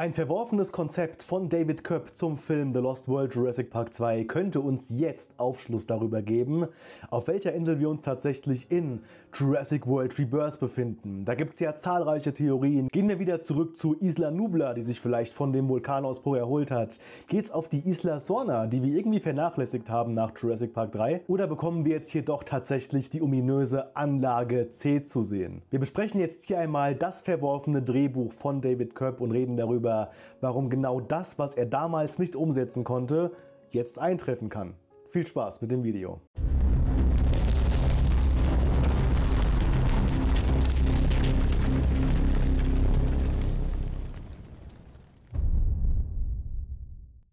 Ein verworfenes Konzept von David Köpp zum Film The Lost World Jurassic Park 2 könnte uns jetzt Aufschluss darüber geben, auf welcher Insel wir uns tatsächlich in Jurassic World Rebirth befinden. Da gibt es ja zahlreiche Theorien. Gehen wir wieder zurück zu Isla Nubla, die sich vielleicht von dem Vulkanausbruch erholt hat. Geht's auf die Isla Sorna, die wir irgendwie vernachlässigt haben nach Jurassic Park 3? Oder bekommen wir jetzt hier doch tatsächlich die ominöse Anlage C zu sehen? Wir besprechen jetzt hier einmal das verworfene Drehbuch von David Köpp und reden darüber, darüber, warum genau das, was er damals nicht umsetzen konnte, jetzt eintreffen kann. Viel Spaß mit dem Video.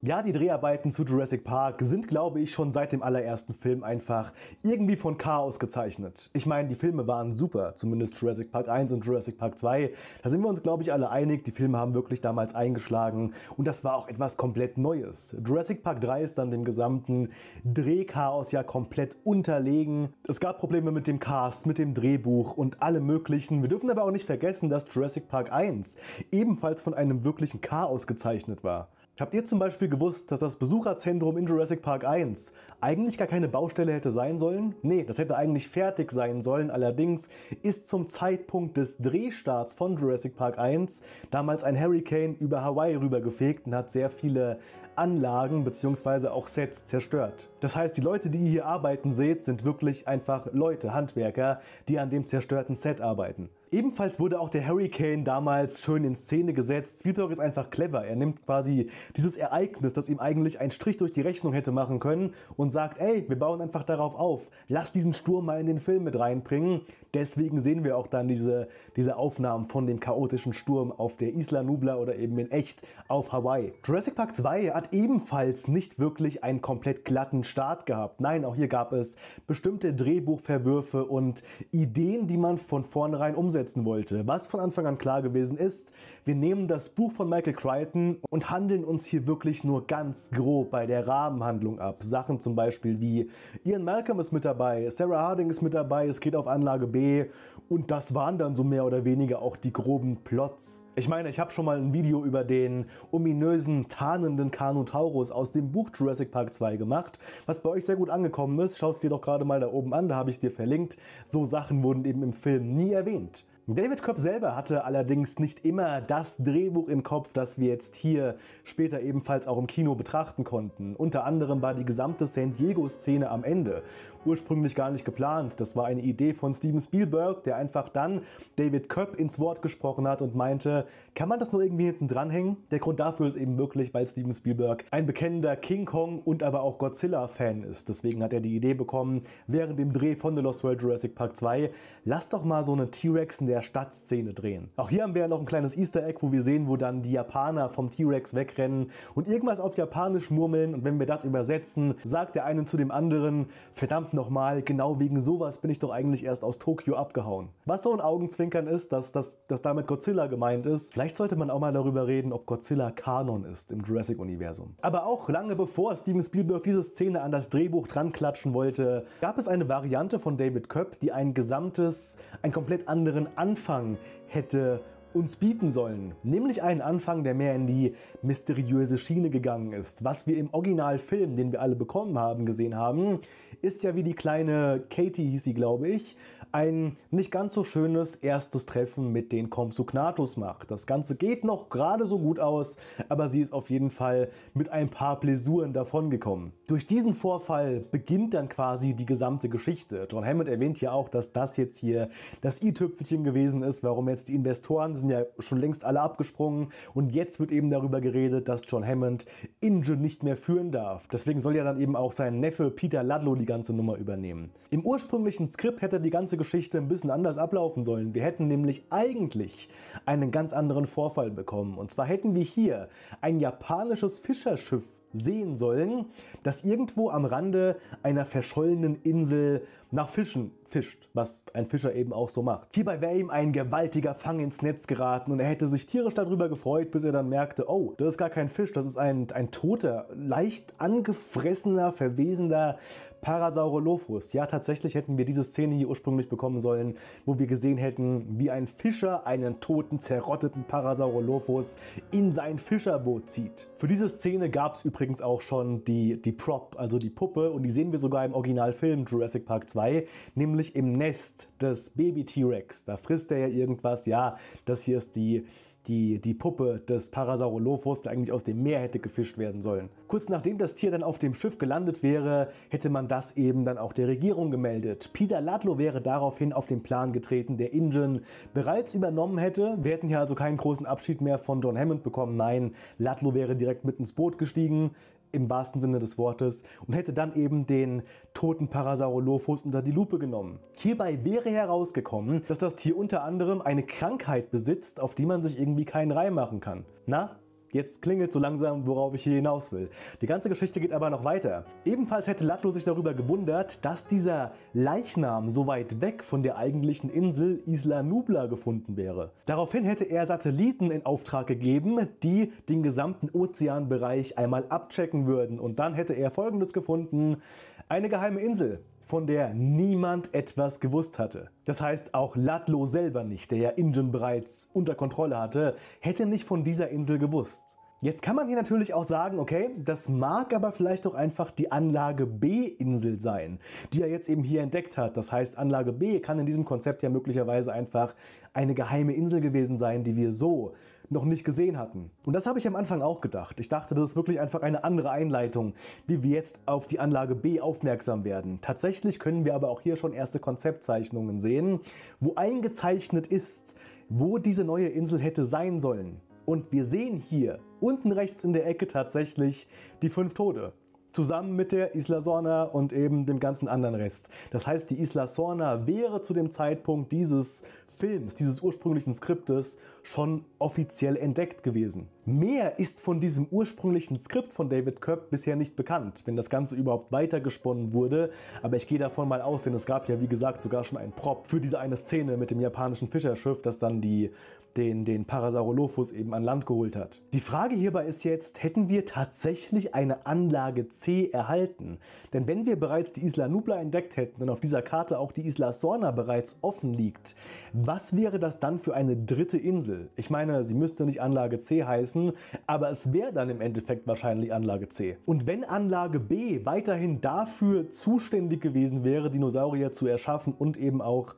Ja, die Dreharbeiten zu Jurassic Park sind, glaube ich, schon seit dem allerersten Film einfach irgendwie von Chaos gezeichnet. Ich meine, die Filme waren super, zumindest Jurassic Park 1 und Jurassic Park 2. Da sind wir uns, glaube ich, alle einig, die Filme haben wirklich damals eingeschlagen und das war auch etwas komplett Neues. Jurassic Park 3 ist dann dem gesamten Drehchaos ja komplett unterlegen. Es gab Probleme mit dem Cast, mit dem Drehbuch und allem möglichen. Wir dürfen aber auch nicht vergessen, dass Jurassic Park 1 ebenfalls von einem wirklichen Chaos gezeichnet war. Habt ihr zum Beispiel gewusst, dass das Besucherzentrum in Jurassic Park 1 eigentlich gar keine Baustelle hätte sein sollen? Nee, das hätte eigentlich fertig sein sollen. Allerdings ist zum Zeitpunkt des Drehstarts von Jurassic Park 1 damals ein Hurricane über Hawaii rübergefegt und hat sehr viele Anlagen bzw. auch Sets zerstört. Das heißt, die Leute, die ihr hier arbeiten seht, sind wirklich einfach Leute, Handwerker, die an dem zerstörten Set arbeiten. Ebenfalls wurde auch der Hurricane damals schön in Szene gesetzt. Spielberg ist einfach clever. Er nimmt quasi dieses Ereignis, das ihm eigentlich einen Strich durch die Rechnung hätte machen können und sagt, ey, wir bauen einfach darauf auf. Lass diesen Sturm mal in den Film mit reinbringen. Deswegen sehen wir auch dann diese, diese Aufnahmen von dem chaotischen Sturm auf der Isla Nubla oder eben in echt auf Hawaii. Jurassic Park 2 hat ebenfalls nicht wirklich einen komplett glatten Start gehabt. Nein, auch hier gab es bestimmte Drehbuchverwürfe und Ideen, die man von vornherein umsetzen umsetzen wollte. Was von Anfang an klar gewesen ist, wir nehmen das Buch von Michael Crichton und handeln uns hier wirklich nur ganz grob bei der Rahmenhandlung ab. Sachen zum Beispiel wie Ian Malcolm ist mit dabei, Sarah Harding ist mit dabei, es geht auf Anlage B und das waren dann so mehr oder weniger auch die groben Plots. Ich meine, ich habe schon mal ein Video über den ominösen, tarnenden Carnotaurus aus dem Buch Jurassic Park 2 gemacht, was bei euch sehr gut angekommen ist. Schau es dir doch gerade mal da oben an, da habe ich es dir verlinkt. So Sachen wurden eben im Film nie erwähnt. David Kopp selber hatte allerdings nicht immer das Drehbuch im Kopf, das wir jetzt hier später ebenfalls auch im Kino betrachten konnten. Unter anderem war die gesamte San Diego-Szene am Ende ursprünglich gar nicht geplant. Das war eine Idee von Steven Spielberg, der einfach dann David Kopp ins Wort gesprochen hat und meinte, kann man das nur irgendwie hinten dranhängen? Der Grund dafür ist eben wirklich, weil Steven Spielberg ein bekennender King Kong und aber auch Godzilla-Fan ist. Deswegen hat er die Idee bekommen, während dem Dreh von The Lost World Jurassic Park 2, lass doch mal so eine T-Rex in der der Stadtszene drehen. Auch hier haben wir ja noch ein kleines Easter Egg, wo wir sehen, wo dann die Japaner vom T-Rex wegrennen und irgendwas auf Japanisch murmeln und wenn wir das übersetzen, sagt der eine zu dem anderen, verdammt nochmal, genau wegen sowas bin ich doch eigentlich erst aus Tokio abgehauen. Was so ein Augenzwinkern ist, dass, dass, dass damit Godzilla gemeint ist. Vielleicht sollte man auch mal darüber reden, ob Godzilla Kanon ist im Jurassic-Universum. Aber auch lange bevor Steven Spielberg diese Szene an das Drehbuch dran klatschen wollte, gab es eine Variante von David Köpp, die ein gesamtes, einen komplett anderen Anfang hätte uns bieten sollen. Nämlich einen Anfang, der mehr in die mysteriöse Schiene gegangen ist. Was wir im Originalfilm, den wir alle bekommen haben, gesehen haben, ist ja wie die kleine Katie, hieß sie, glaube ich, ein nicht ganz so schönes erstes Treffen mit den Compsognathus macht. Das Ganze geht noch gerade so gut aus, aber sie ist auf jeden Fall mit ein paar Blessuren davongekommen. Durch diesen Vorfall beginnt dann quasi die gesamte Geschichte. John Hammond erwähnt ja auch, dass das jetzt hier das i-Tüpfelchen gewesen ist, warum jetzt die Investoren sind ja schon längst alle abgesprungen und jetzt wird eben darüber geredet, dass John Hammond Inge nicht mehr führen darf. Deswegen soll ja dann eben auch sein Neffe Peter Ludlow die ganze Nummer übernehmen. Im ursprünglichen Skript hätte die ganze Geschichte ein bisschen anders ablaufen sollen. Wir hätten nämlich eigentlich einen ganz anderen Vorfall bekommen. Und zwar hätten wir hier ein japanisches Fischerschiff sehen sollen, das irgendwo am Rande einer verschollenen Insel nach Fischen fischt, was ein Fischer eben auch so macht. Hierbei wäre ihm ein gewaltiger Fang ins Netz geraten und er hätte sich tierisch darüber gefreut, bis er dann merkte, oh, das ist gar kein Fisch, das ist ein, ein toter, leicht angefressener, verwesender Parasaurolophus. Ja, tatsächlich hätten wir diese Szene hier ursprünglich bekommen sollen, wo wir gesehen hätten, wie ein Fischer einen toten, zerrotteten Parasaurolophus in sein Fischerboot zieht. Für diese Szene gab es übrigens auch schon die, die Prop, also die Puppe, und die sehen wir sogar im Originalfilm Jurassic Park 2, nämlich im Nest des Baby T-Rex. Da frisst er ja irgendwas. Ja, das hier ist die die, die Puppe des Parasaurolophus, der eigentlich aus dem Meer hätte gefischt werden sollen. Kurz nachdem das Tier dann auf dem Schiff gelandet wäre, hätte man das eben dann auch der Regierung gemeldet. Peter Ludlow wäre daraufhin auf den Plan getreten, der Ingen bereits übernommen hätte. Wir hätten hier also keinen großen Abschied mehr von John Hammond bekommen. Nein, Ludlow wäre direkt mit ins Boot gestiegen, im wahrsten Sinne des Wortes und hätte dann eben den toten Parasaurolophus unter die Lupe genommen. Hierbei wäre herausgekommen, dass das Tier unter anderem eine Krankheit besitzt, auf die man sich irgendwie keinen Reim machen kann. Na, Jetzt klingelt so langsam, worauf ich hier hinaus will. Die ganze Geschichte geht aber noch weiter. Ebenfalls hätte Ludlow sich darüber gewundert, dass dieser Leichnam so weit weg von der eigentlichen Insel Isla Nubla gefunden wäre. Daraufhin hätte er Satelliten in Auftrag gegeben, die den gesamten Ozeanbereich einmal abchecken würden. Und dann hätte er folgendes gefunden. Eine geheime Insel, von der niemand etwas gewusst hatte. Das heißt, auch Ludlow selber nicht, der ja Ingen bereits unter Kontrolle hatte, hätte nicht von dieser Insel gewusst. Jetzt kann man hier natürlich auch sagen, okay, das mag aber vielleicht doch einfach die Anlage B-Insel sein, die er jetzt eben hier entdeckt hat. Das heißt, Anlage B kann in diesem Konzept ja möglicherweise einfach eine geheime Insel gewesen sein, die wir so noch nicht gesehen hatten. Und das habe ich am Anfang auch gedacht. Ich dachte, das ist wirklich einfach eine andere Einleitung, wie wir jetzt auf die Anlage B aufmerksam werden. Tatsächlich können wir aber auch hier schon erste Konzeptzeichnungen sehen, wo eingezeichnet ist, wo diese neue Insel hätte sein sollen. Und wir sehen hier unten rechts in der Ecke tatsächlich die fünf Tode zusammen mit der Isla Sorna und eben dem ganzen anderen Rest. Das heißt, die Isla Sorna wäre zu dem Zeitpunkt dieses Films, dieses ursprünglichen Skriptes schon offiziell entdeckt gewesen. Mehr ist von diesem ursprünglichen Skript von David Koepp bisher nicht bekannt, wenn das Ganze überhaupt weitergesponnen wurde. Aber ich gehe davon mal aus, denn es gab ja wie gesagt sogar schon einen Prop für diese eine Szene mit dem japanischen Fischerschiff, das dann die, den, den Parasaurolophus eben an Land geholt hat. Die Frage hierbei ist jetzt, hätten wir tatsächlich eine Anlage C erhalten? Denn wenn wir bereits die Isla Nubla entdeckt hätten und auf dieser Karte auch die Isla Sorna bereits offen liegt, was wäre das dann für eine dritte Insel? Ich meine, sie müsste nicht Anlage C heißen, aber es wäre dann im Endeffekt wahrscheinlich Anlage C. Und wenn Anlage B weiterhin dafür zuständig gewesen wäre, Dinosaurier zu erschaffen und eben auch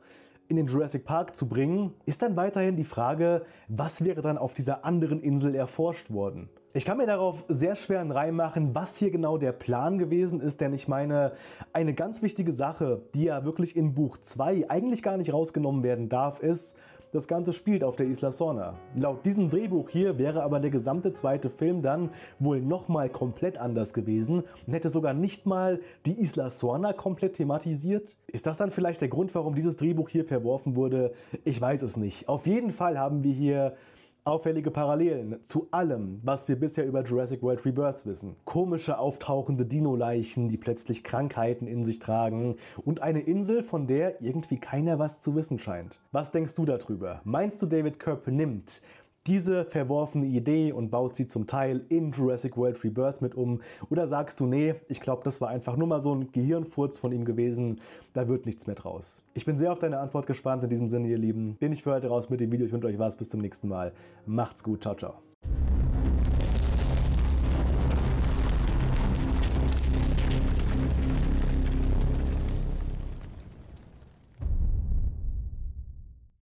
in den Jurassic Park zu bringen, ist dann weiterhin die Frage, was wäre dann auf dieser anderen Insel erforscht worden? Ich kann mir darauf sehr schwer einen Reim machen, was hier genau der Plan gewesen ist, denn ich meine, eine ganz wichtige Sache, die ja wirklich in Buch 2 eigentlich gar nicht rausgenommen werden darf, ist, das Ganze spielt auf der Isla Sorna. Laut diesem Drehbuch hier wäre aber der gesamte zweite Film dann wohl nochmal komplett anders gewesen und hätte sogar nicht mal die Isla Sorna komplett thematisiert. Ist das dann vielleicht der Grund, warum dieses Drehbuch hier verworfen wurde? Ich weiß es nicht. Auf jeden Fall haben wir hier Auffällige Parallelen zu allem, was wir bisher über Jurassic World Rebirth wissen. Komische auftauchende Dino-Leichen, die plötzlich Krankheiten in sich tragen und eine Insel, von der irgendwie keiner was zu wissen scheint. Was denkst du darüber? Meinst du, David Kerp nimmt diese verworfene Idee und baut sie zum Teil in Jurassic World Rebirth mit um? Oder sagst du, nee, ich glaube, das war einfach nur mal so ein Gehirnfurz von ihm gewesen, da wird nichts mehr draus. Ich bin sehr auf deine Antwort gespannt. In diesem Sinne, ihr Lieben, bin ich für heute raus mit dem Video. Ich wünsche euch was. Bis zum nächsten Mal. Macht's gut. Ciao, ciao.